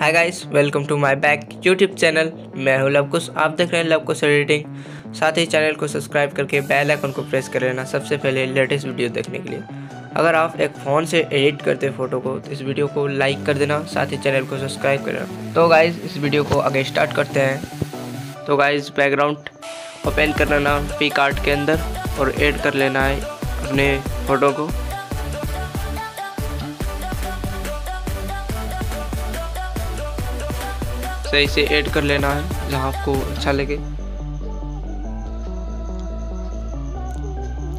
Hi guys welcome to my back YouTube channel मैं हूँ लवकुश, आप देख रहे हैं लवकुश एडिटिंग साथ ही चैनल को सब्सक्राइब करके बेल आइकन को प्रेस कर लेना सबसे पहले लेटेस्ट वीडियो देखने के लिए. अगर आप एक फ़ोन से एडिट करते हैं फ़ोटो को तो इस वीडियो को लाइक कर देना, साथ ही चैनल को सब्सक्राइब कर तो गाइज़ इस वीडियो को आगे स्टार्ट करते हैं. तो गाइज़ बैकग्राउंड ओपन कर लेना पी कार्ड के अंदर, और एड कर लेना है अपने फ़ोटो को. सही से ऐड कर लेना है, जहाँ आपको अच्छा लगे।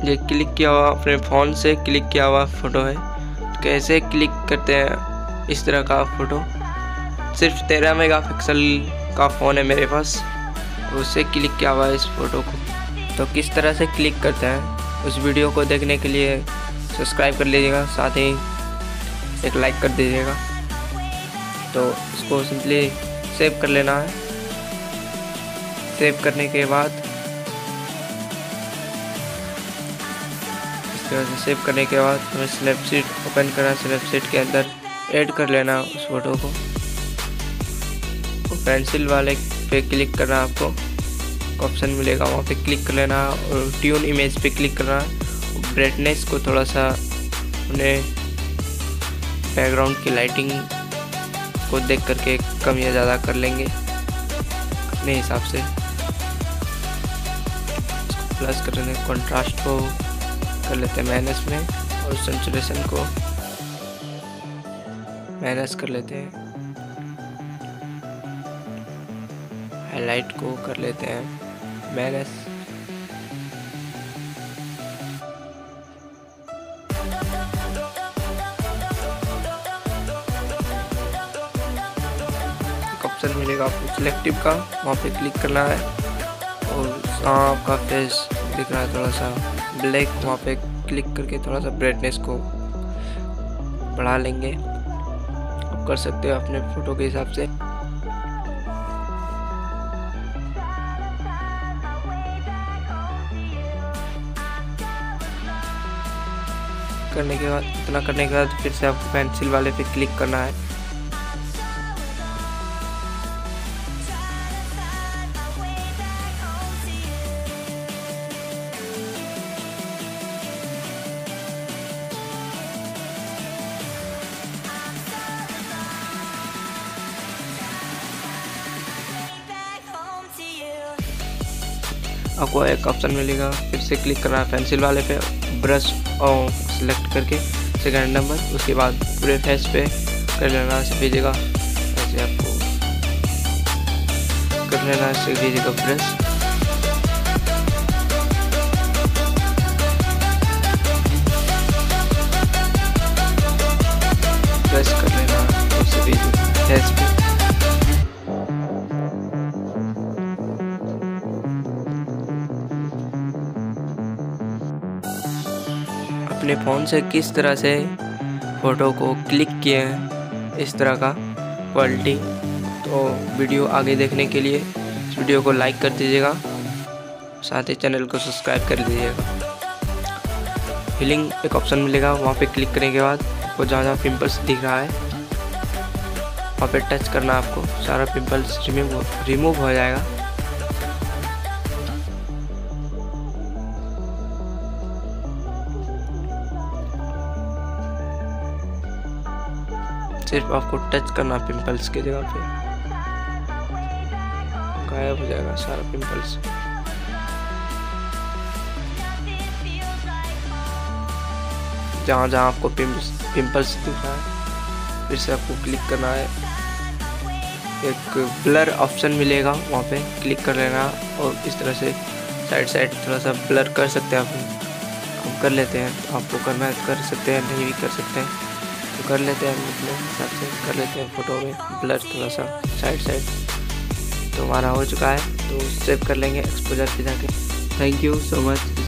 ये क्लिक किया हुआ अपने फ़ोन से क्लिक किया हुआ फ़ोटो है। कैसे क्लिक करते हैं इस तरह का फ़ोटो सिर्फ़ तेरह मेगापिक्सल का फ़ोन है मेरे पास। उससे क्लिक किया हुआ है इस फ़ोटो को। तो किस तरह से क्लिक करते हैं? उस वीडियो को देखने के लिए सब्सक्राइब कर लीजिएगा, साथ ही एक लाइक कर दीजिएगा। तो इसको सिंपली सेव कर लेना है। सेव करने के बाद इस तरह से सेव करने के बाद हमें स्नैपसीट ओपन करना स्नैपसीट के अंदर ऐड कर लेना उस फ़ोटो को। पेंसिल वाले पे क्लिक करना आपको। ऑप्शन मिलेगा वहाँ पे क्लिक कर लेना और ट्यून इमेज पे क्लिक करना ब्राइटनेस को थोड़ा सा उन्हें बैकग्राउंड की लाइटिंग को देख करके कम या ज़्यादा कर लेंगे, अपने हिसाब से। प्लस कर लेंगे कंट्रास्ट को कर लेते हैं माइनस में और सेंचुरेशन को माइनस कर लेते हैं। हाईलाइट को कर लेते हैं माइनस ऑप्शन मिलेगा आपको। सिलेक्टिव का, वहाँ पे क्लिक करना है। और सांप का फेस दिख रहा है थोड़ा सा ब्लैक वहाँ पे क्लिक करके थोड़ा सा ब्राइटनेस को बढ़ा लेंगे। आप कर सकते हो अपने फ़ोटो के हिसाब से। करने के बाद, इतना करने के बाद फिर से आपको पेंसिल वाले पे क्लिक करना है। आपको एक ऑप्शन मिलेगा। फिर से क्लिक करना है पेंसिल वाले पे ब्रश और सिलेक्ट करके सेकंड नंबर उसके बाद पूरे फेस पे कर लेना सीखी जगह ऐसे आपको कर लेना सीखी जगह ब्रश ब्रश कर लेना फेस पे। अपने फ़ोन से किस तरह से फ़ोटो को क्लिक किए हैं, इस तरह का क्वालिटी। तो वीडियो आगे देखने के लिए इस वीडियो को लाइक कर दीजिएगा, साथ ही चैनल को सब्सक्राइब कर लीजिएगा हीलिंग एक ऑप्शन मिलेगा, वहाँ पे क्लिक करने के बाद वो जहाँ जहाँ पिम्पल्स दिख रहा है, वहाँ पे टच करना आपको, सारा पिंपल्स रिमूव रिमूव हो जाएगा। सिर्फ़ आपको टच करना पिंपल्स की जगह पे। गायब हो जाएगा सारा पिंपल्स जहाँ जहाँ आपको पिंपल्स दिख रहा है, फिर से आपको क्लिक करना है। एक ब्लर ऑप्शन मिलेगा वहाँ पे क्लिक कर लेना और इस तरह से साइड साइड थोड़ा सा ब्लर कर सकते हैं आप। हम कर लेते हैं तो आपको करना कर सकते हैं, नहीं भी कर सकते हैं। तो कर लेते हैं अपने हिसाब से, कर लेते हैं फ़ोटो में ब्लर थोड़ा सा साइड साइड तो हमारा हो चुका है तो सेव कर लेंगे एक्सपोजर पे जाके। Thank you so much